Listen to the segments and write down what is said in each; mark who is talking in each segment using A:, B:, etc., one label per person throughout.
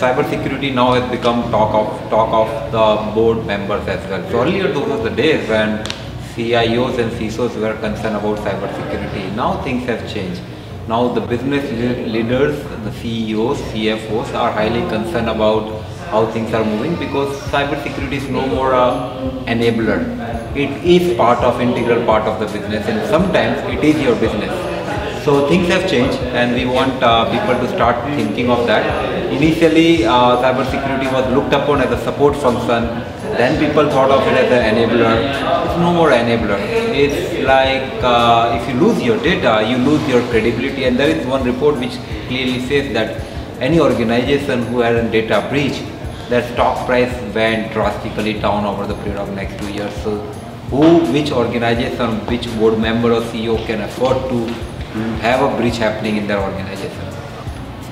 A: cybersecurity now has become talk of talk of the board members as well. So earlier those were the days when CIOs and CISOs were concerned about cybersecurity. Now things have changed. Now the business leaders, the CEOs, CFOs are highly concerned about how things are moving because cybersecurity is no more a enabler. It is part of integral part of the business and sometimes it is your business. So things have changed and we want uh, people to start thinking of that. Initially uh, cybersecurity was looked upon as a support function then people thought of it as an enabler. It's no more enabler. It's like uh, if you lose your data, you lose your credibility and there is one report which clearly says that any organization who had a data breach their stock price went drastically down over the period of next two years. So who, which organization, which board member or CEO can afford to have a breach happening in their organization?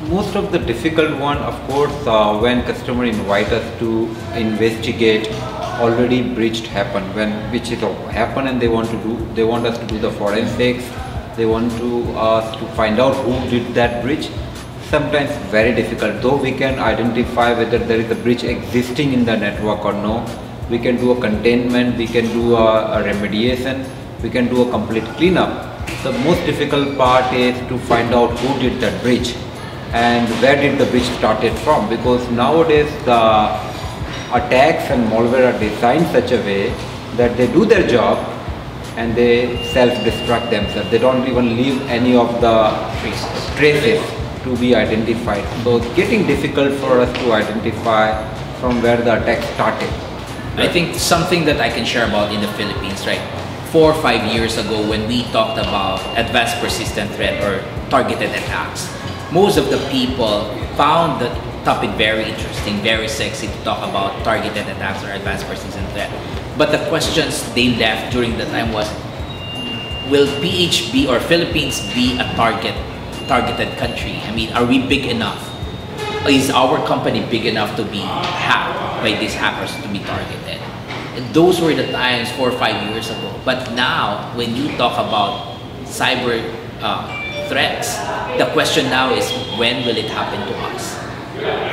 A: Most of the difficult one, of course, uh, when customer invite us to investigate already breached happen. When which is happen and they want to do they want us to do the forensics. They want to us to find out who did that breach. Sometimes very difficult. Though we can identify whether there is a breach existing in the network or no we can do a containment we can do a, a remediation we can do a complete cleanup. The most difficult part is to find out who did that breach and where did the breach started from because nowadays the attacks and malware are designed such a way that they do their job and they self-destruct themselves. They don't even leave any of the traces to be identified. So it's getting difficult for us to identify from where the attack started.
B: I think something that I can share about in the Philippines, right? Four or five years ago when we talked about advanced persistent threat or targeted attacks, most of the people found the topic very interesting, very sexy to talk about targeted attacks or advanced persistent threat. But the questions they left during the time was, will PHB or Philippines be a target targeted country? I mean, are we big enough? Is our company big enough to be hacked by these hackers to be targeted? And those were the times four or five years ago. But now, when you talk about cyber uh, threats, the question now is when will it happen to us?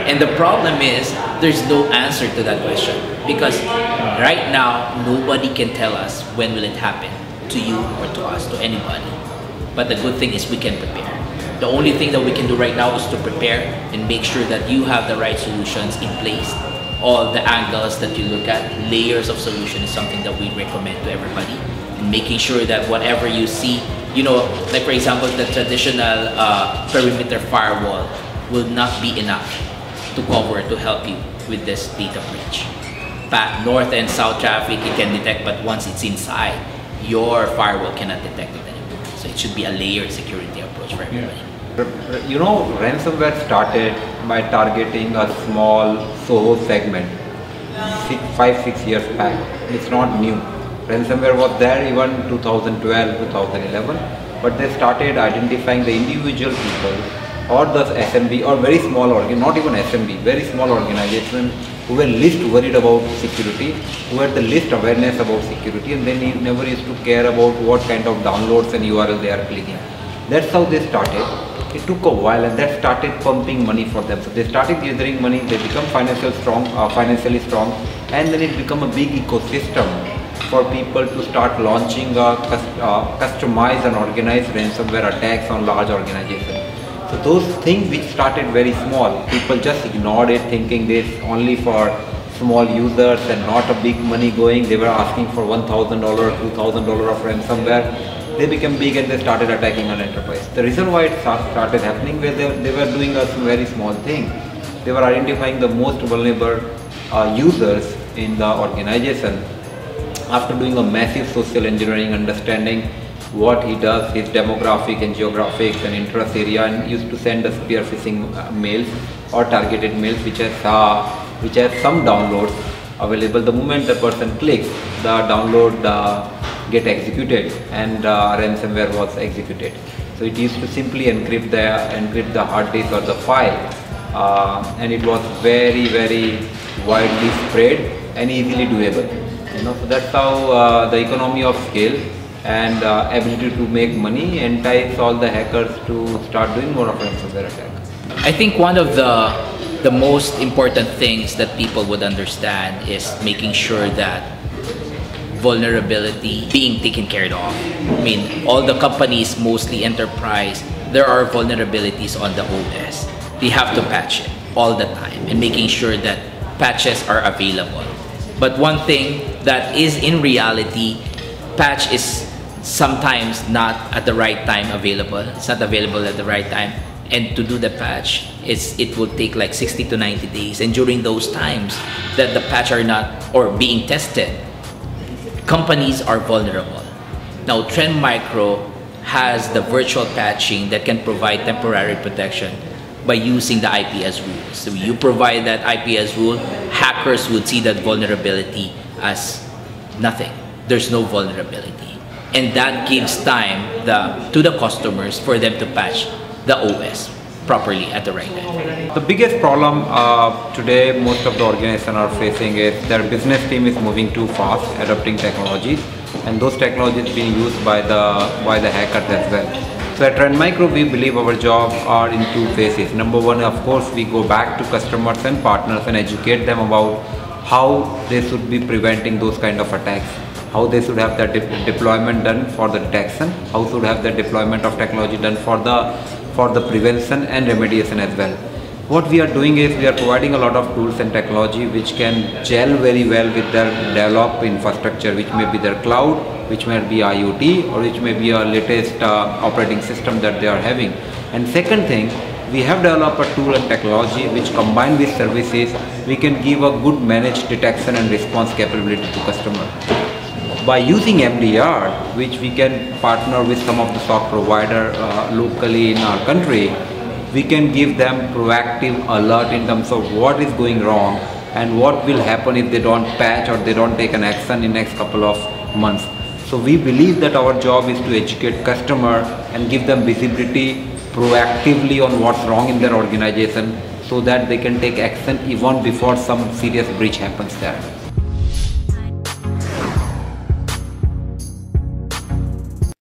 B: And the problem is there's no answer to that question because right now nobody can tell us when will it happen to you or to us, to anybody. But the good thing is we can prepare. The only thing that we can do right now is to prepare and make sure that you have the right solutions in place. All the angles that you look at, layers of solution is something that we recommend to everybody. And making sure that whatever you see, you know, like for example, the traditional uh, perimeter firewall will not be enough to cover to help you with this data breach. But north and south traffic it can detect, but once it's inside, your firewall cannot detect it anymore. So it should be a layered security approach for everybody.
A: You know, ransomware started by targeting a small SOHO segment six, five, six years back. It's not new. Ransomware was there even 2012, 2011, but they started identifying the individual people or the SMB or very small organ, not even SMB, very small organization who were least worried about security, who had the least awareness about security and they never used to care about what kind of downloads and URL they are clicking. That's how they started it took a while and that started pumping money for them. So they started gathering money, they become financial strong, uh, financially strong and then it become a big ecosystem for people to start launching a uh, customized and organized ransomware attacks on large organizations. So those things which started very small, people just ignored it thinking this only for small users and not a big money going. They were asking for $1,000, $2,000 of ransomware they became big and they started attacking an enterprise. The reason why it started happening was they, they were doing a very small thing. They were identifying the most vulnerable uh, users in the organization after doing a massive social engineering understanding what he does, his demographic and geographics and interest area and used to send us spear phishing uh, mails or targeted mails which has, uh, which has some downloads available. The moment the person clicks, the download uh, get executed and uh, ransomware was executed. So it used to simply encrypt the encrypt the hard disk or the file uh, and it was very very widely spread and easily doable. Know, so that's how uh, the economy of scale and uh, ability to make money entice all the hackers to start doing more of ransomware attack.
B: I think one of the the most important things that people would understand is making sure that vulnerability being taken care of. I mean, all the companies, mostly enterprise, there are vulnerabilities on the OS. They have to patch it all the time and making sure that patches are available. But one thing that is in reality, patch is sometimes not at the right time available. It's not available at the right time. And to do the patch, it's, it will take like 60 to 90 days. And during those times that the patch are not or being tested, companies are vulnerable. Now, Trend Micro has the virtual patching that can provide temporary protection by using the IPS rule. So you provide that IPS rule, hackers would see that vulnerability as nothing. There's no vulnerability. And that gives time the, to the customers for them to patch the OS properly at the right time.
A: The biggest problem uh, today most of the organizations are facing is their business team is moving too fast, adopting technologies, and those technologies being used by the by the hackers as well. So at Trend Micro, we believe our job are in two phases. Number one, of course, we go back to customers and partners and educate them about how they should be preventing those kind of attacks how they should have the de deployment done for the detection, how should have the deployment of technology done for the for the prevention and remediation as well. What we are doing is we are providing a lot of tools and technology which can gel very well with their developed infrastructure which may be their cloud, which may be IoT or which may be a latest uh, operating system that they are having. And second thing, we have developed a tool and technology which combined with services, we can give a good managed detection and response capability to customer by using MDR, which we can partner with some of the SOC provider uh, locally in our country, we can give them proactive alert in terms of what is going wrong and what will happen if they don't patch or they don't take an action in next couple of months. So we believe that our job is to educate customer and give them visibility proactively on what's wrong in their organization so that they can take action even before some serious breach happens there.